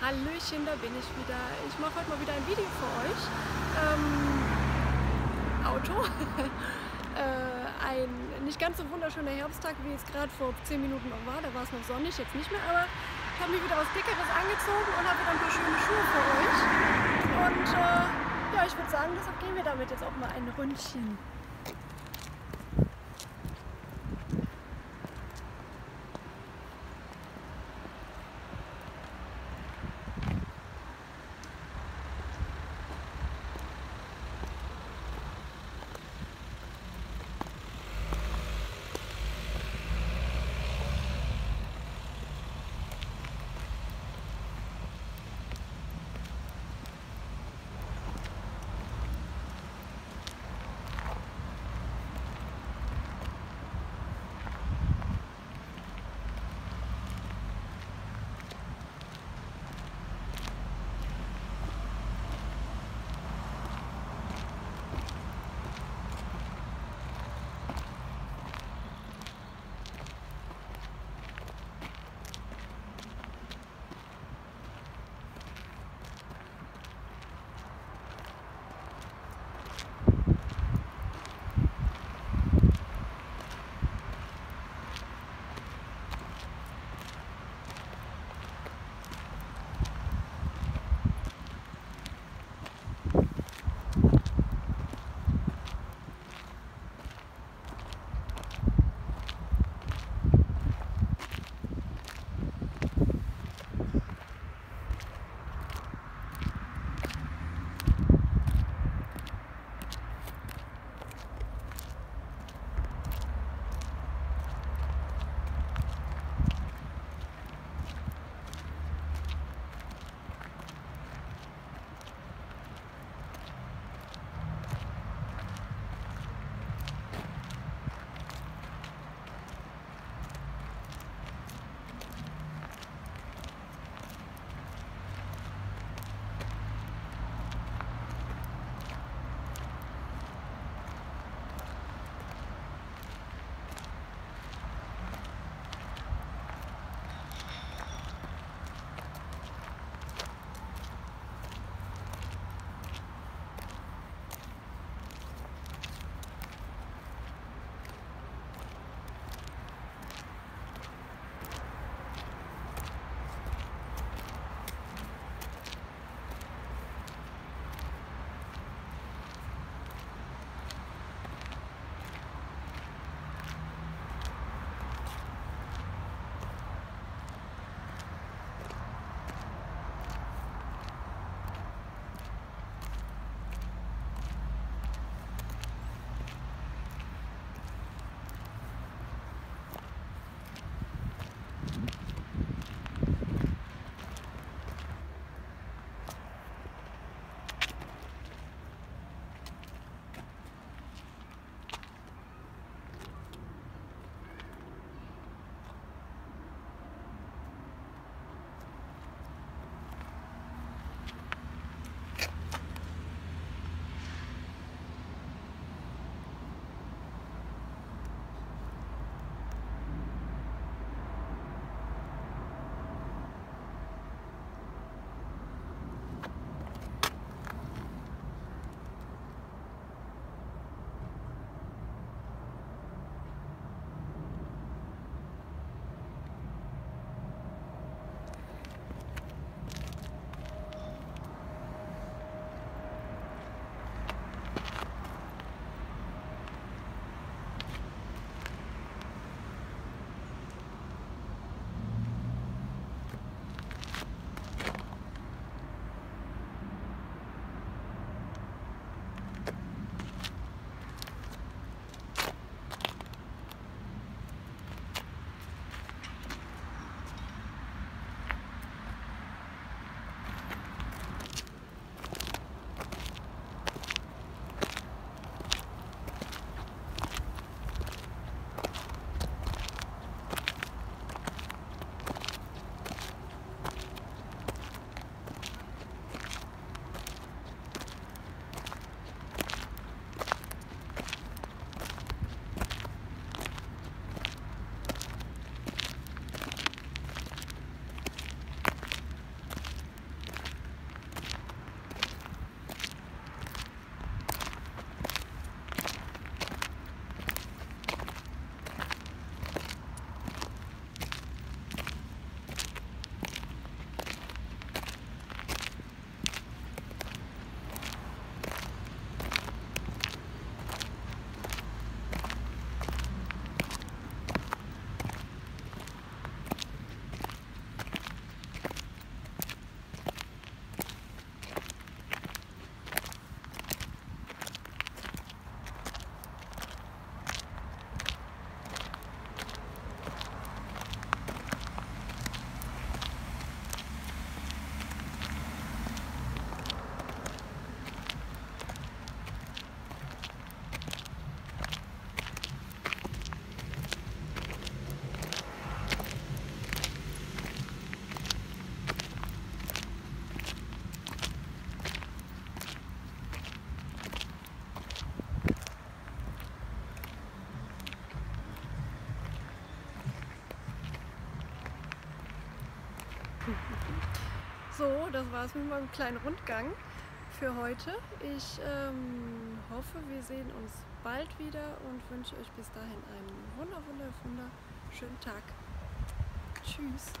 Hallöchen, da bin ich wieder. Ich mache heute mal wieder ein Video für euch. Ähm, Auto. äh, ein nicht ganz so wunderschöner Herbsttag, wie es gerade vor 10 Minuten noch war. Da war es noch sonnig, jetzt nicht mehr. Aber ich habe mich wieder was Dickeres angezogen und habe wieder ein paar schöne Schuhe für euch. Und äh, ja, ich würde sagen, deshalb gehen wir damit jetzt auch mal ein Ründchen. Das war's mit meinem kleinen Rundgang für heute. Ich ähm, hoffe, wir sehen uns bald wieder und wünsche euch bis dahin einen wunder, wunder, wunderschönen Tag. Tschüss.